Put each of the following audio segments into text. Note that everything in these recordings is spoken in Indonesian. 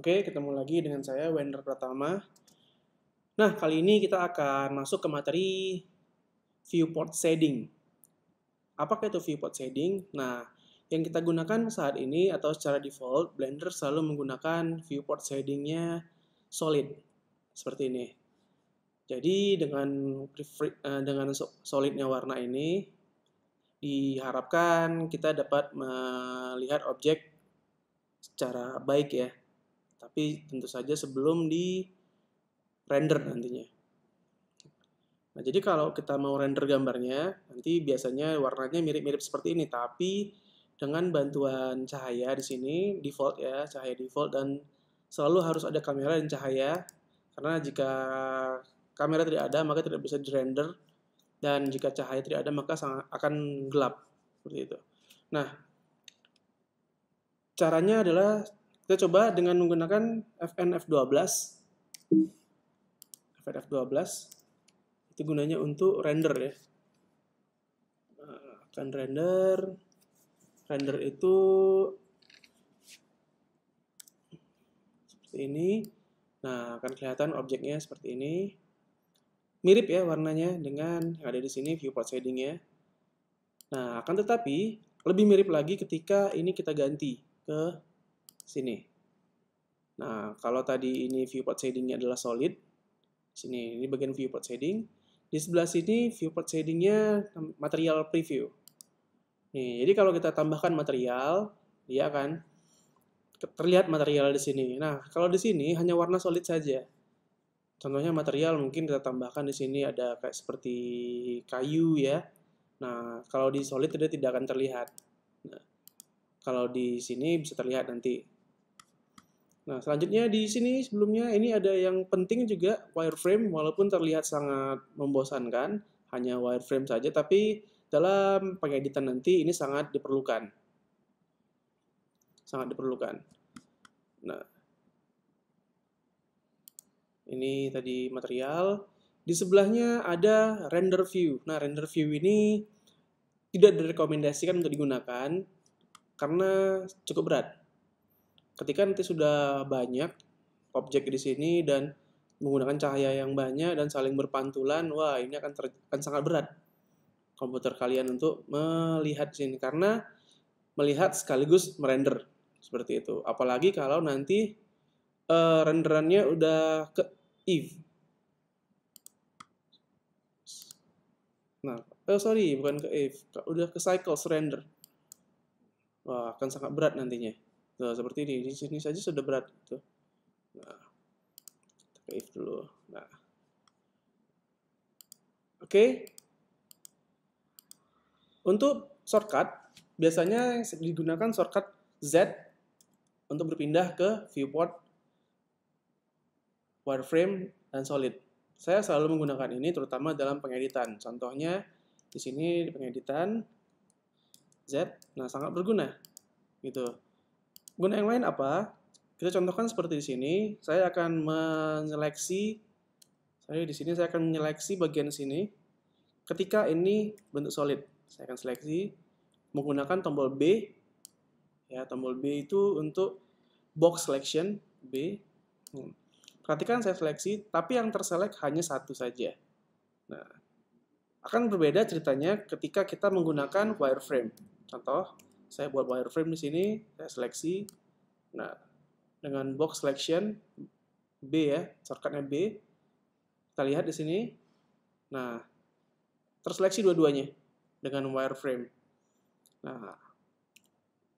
Oke, ketemu lagi dengan saya Wender Pratama. Nah, kali ini kita akan masuk ke materi viewport shading. Apakah itu viewport shading? Nah, yang kita gunakan saat ini atau secara default, Blender selalu menggunakan viewport shadingnya solid seperti ini. Jadi dengan eh, dengan solidnya warna ini diharapkan kita dapat melihat objek secara baik ya tapi tentu saja sebelum di render nantinya. Nah, jadi kalau kita mau render gambarnya, nanti biasanya warnanya mirip-mirip seperti ini, tapi dengan bantuan cahaya di sini default ya, cahaya default dan selalu harus ada kamera dan cahaya karena jika kamera tidak ada maka tidak bisa di-render dan jika cahaya tidak ada maka akan gelap seperti itu. Nah, caranya adalah kita coba dengan menggunakan FNF12. FNF12 itu gunanya untuk render ya. Nah, akan render. Render itu seperti ini. Nah, akan kelihatan objeknya seperti ini. Mirip ya warnanya dengan yang ada di sini viewport shadingnya. Nah, akan tetapi lebih mirip lagi ketika ini kita ganti ke sini. Nah, kalau tadi ini viewport shadingnya adalah solid, sini ini bagian viewport shading. Di sebelah sini viewport shadingnya material preview. Nih, jadi kalau kita tambahkan material, dia akan terlihat material di sini. Nah, kalau di sini hanya warna solid saja. Contohnya material mungkin kita tambahkan di sini ada kayak seperti kayu ya. Nah, kalau di solid dia tidak akan terlihat. Nah, kalau di sini bisa terlihat nanti. Nah, selanjutnya di sini sebelumnya ini ada yang penting juga wireframe walaupun terlihat sangat membosankan, hanya wireframe saja tapi dalam pengeditan nanti ini sangat diperlukan. Sangat diperlukan. Nah, ini tadi material. Di sebelahnya ada render view. Nah, render view ini tidak direkomendasikan untuk digunakan karena cukup berat ketika nanti sudah banyak objek di sini dan menggunakan cahaya yang banyak dan saling berpantulan, wah ini akan, ter, akan sangat berat komputer kalian untuk melihat sini karena melihat sekaligus merender seperti itu. Apalagi kalau nanti uh, renderannya udah ke if. Nah, oh sorry, bukan ke if, udah ke cycles render. Wah, akan sangat berat nantinya. Nah, seperti ini. Di sini saja sudah berat. Gitu. Nah, kita if dulu. Nah. Oke. Okay. Untuk shortcut, biasanya digunakan shortcut Z untuk berpindah ke viewport, wireframe, dan solid. Saya selalu menggunakan ini terutama dalam pengeditan. Contohnya di sini di pengeditan Z, nah sangat berguna gitu. Guna yang lain apa? Kita contohkan seperti di sini. Saya akan menyeleksi, saya di sini saya akan menyeleksi bagian sini. Ketika ini bentuk solid, saya akan seleksi menggunakan tombol B. Ya, tombol B itu untuk box selection B. Hmm. Perhatikan saya seleksi, tapi yang terselect hanya satu saja. Nah, akan berbeda ceritanya ketika kita menggunakan wireframe. Contoh, saya buat wireframe di sini, saya seleksi. Nah, dengan box selection B ya, shortcutnya B. Kita lihat di sini. Nah, terseleksi dua-duanya dengan wireframe. Nah,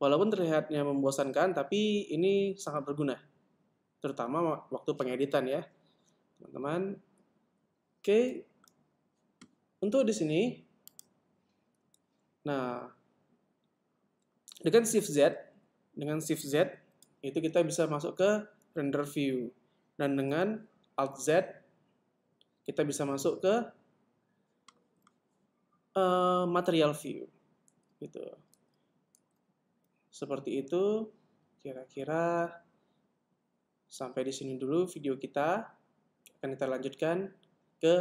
walaupun terlihatnya membosankan, tapi ini sangat berguna. Terutama waktu pengeditan ya, teman-teman. Oke, untuk di sini, nah dengan Shift Z, dengan Shift Z itu kita bisa masuk ke render view. Dan dengan Alt Z kita bisa masuk ke uh, material view. Gitu. Seperti itu kira-kira sampai di sini dulu video kita. Akan kita lanjutkan ke